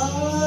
Blood